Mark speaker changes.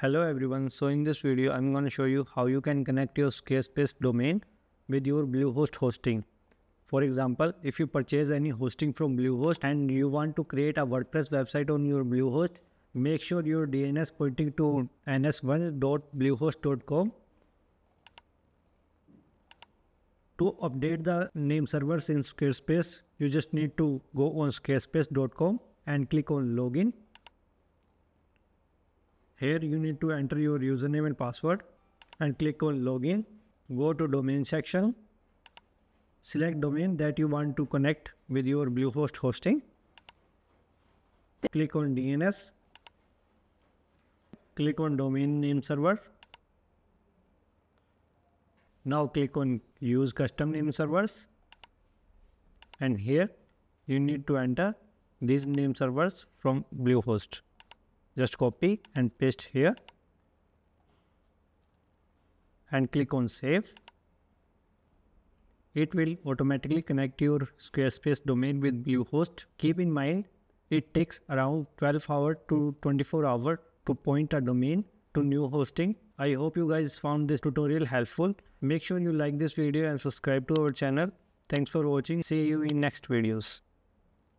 Speaker 1: Hello everyone, so in this video I'm going to show you how you can connect your Squarespace domain with your Bluehost hosting. For example, if you purchase any hosting from Bluehost and you want to create a WordPress website on your Bluehost, make sure your DNS pointing to ns1.bluehost.com. To update the name servers in Squarespace, you just need to go on squarespace.com and click on login here you need to enter your username and password and click on login. Go to domain section. Select domain that you want to connect with your Bluehost hosting. Click on DNS. Click on domain name server. Now click on use custom name servers. And here you need to enter these name servers from Bluehost just copy and paste here and click on save it will automatically connect your Squarespace domain with Bluehost. Keep in mind, it takes around 12 hours to 24 hours to point a domain to new hosting. I hope you guys found this tutorial helpful. Make sure you like this video and subscribe to our channel. Thanks for watching. See you in next videos.